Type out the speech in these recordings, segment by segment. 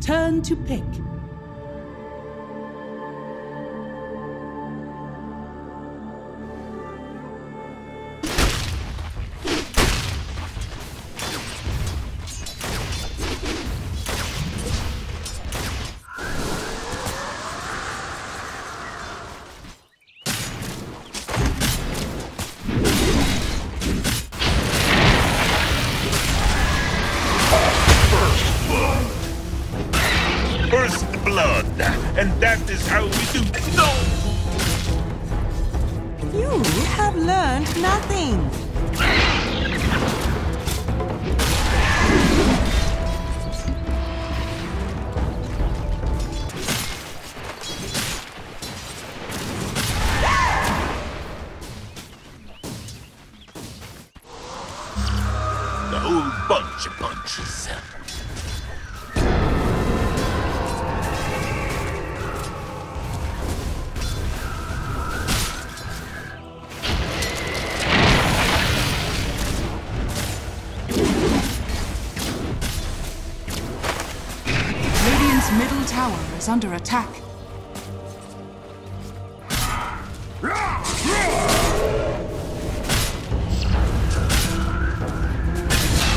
Turn to pick. Is how we do. No! You have learned nothing. The whole bunch of punches. Middle tower is under attack.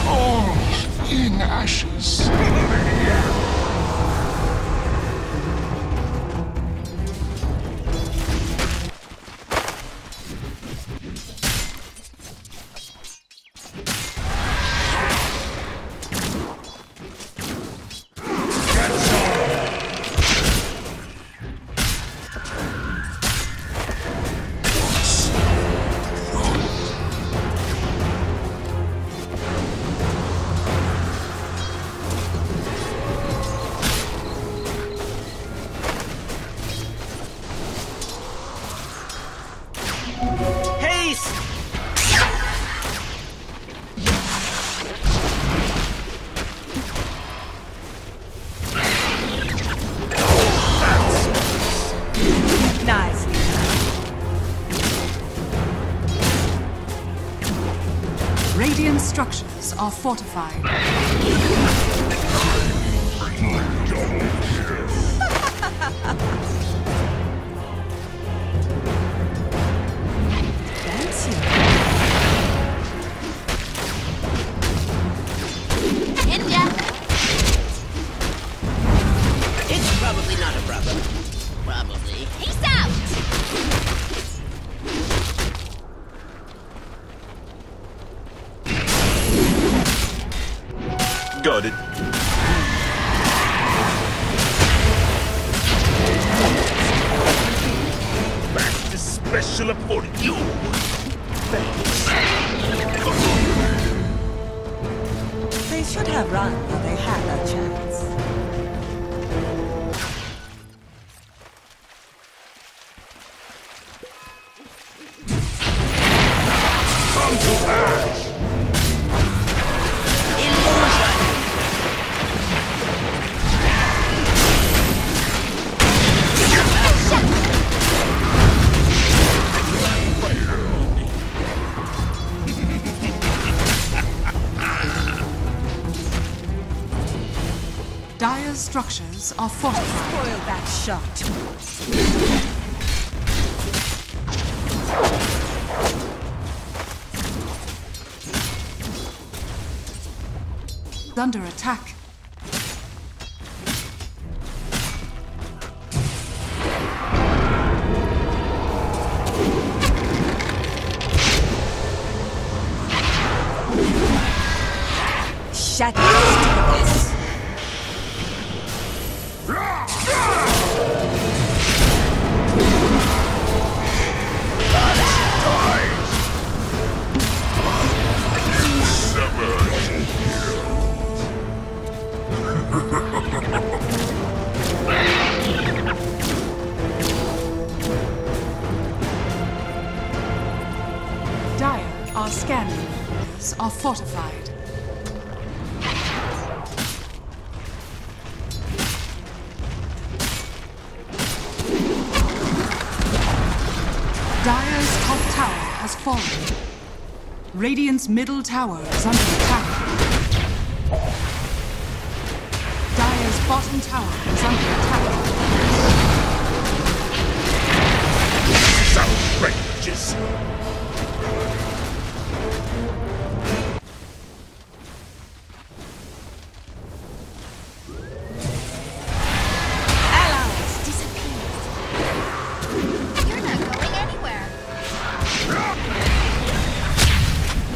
All in ashes. Structures are fortified. Fancy. India. It's probably not a problem. Probably. Peace Got it. Back to special for you. Thanks. They should have run Dire's structures are fortified. Spoil that shot. Under attack. Shut this. has fallen. Radiant's middle tower is under attack. Dire's bottom tower is under attack. Outrageous!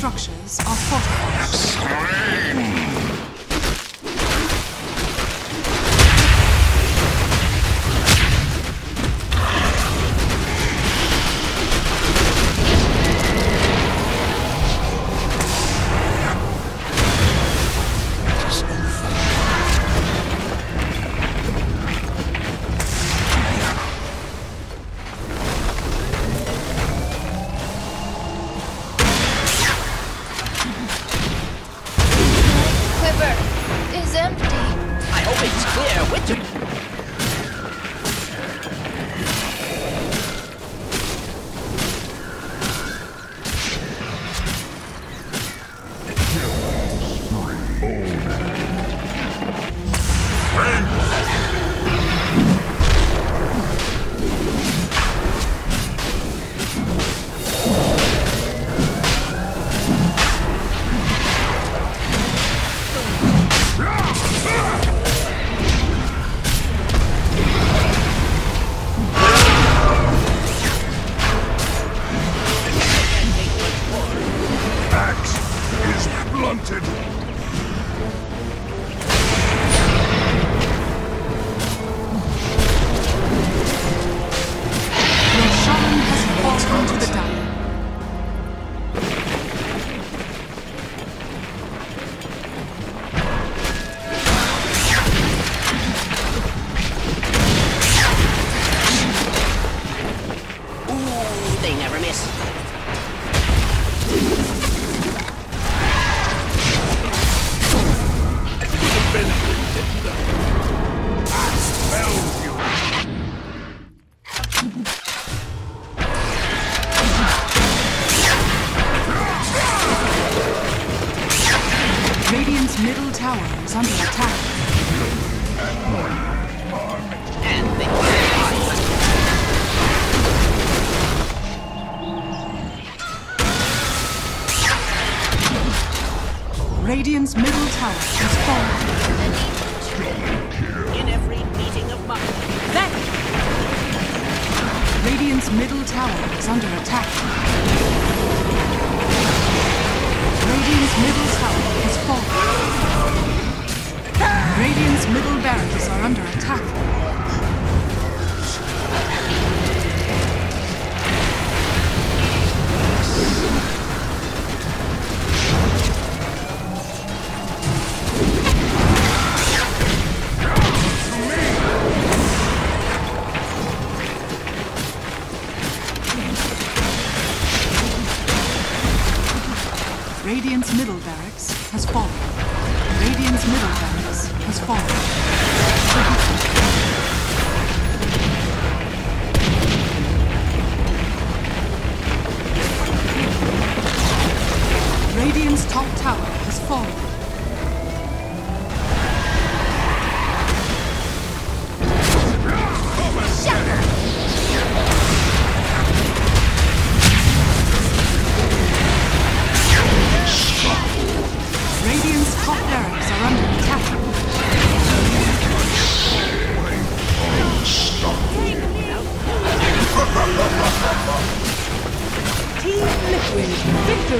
structures are fortified. Slain! wanted! Radiant's middle tower has fallen. In every beating of mine. That! Radiant's middle tower is under attack.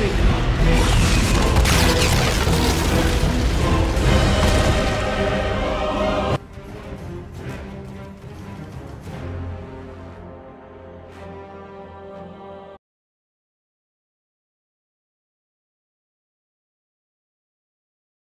Thank you.